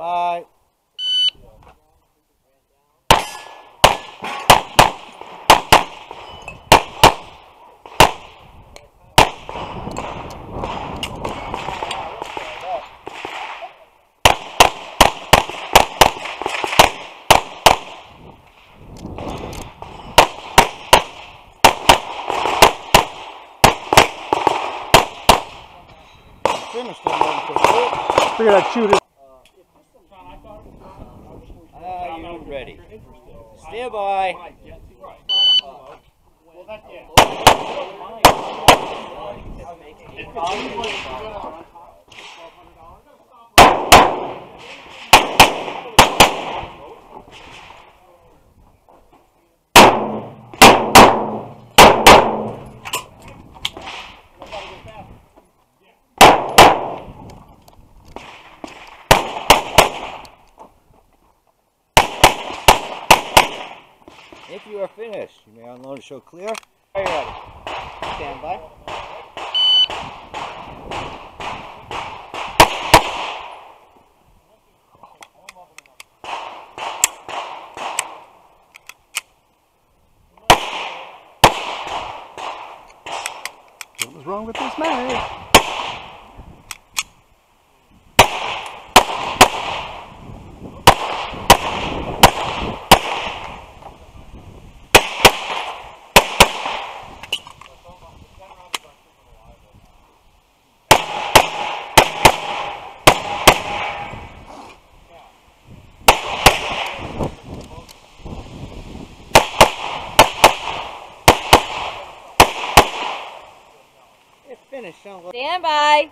by. Finished him one quick. Figured I'd shoot it. Are you ready? Stand by. If you are finished, you may unload and show clear. Are you ready? Stand by. What was wrong with this mag? If finished, unload. Stand by.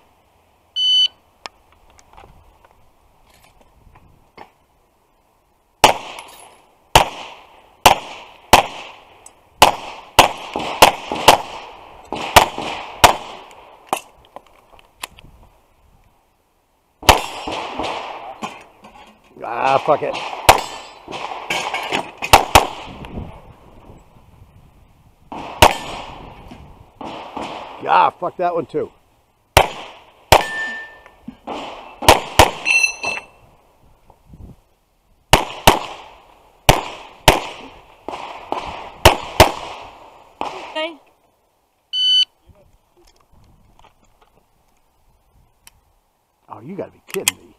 Ah, fuck it. Ah, fuck that one too. Okay. Oh, you gotta be kidding me.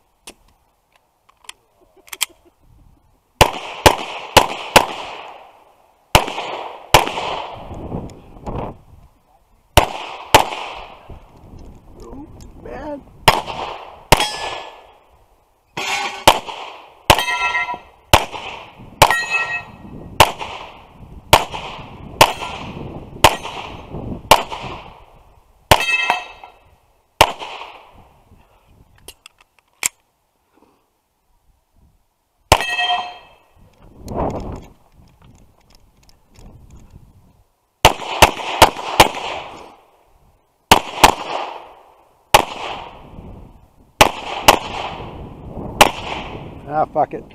Ah, fuck it.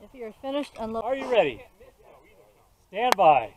If you're finished, unload. Are you ready? Stand by.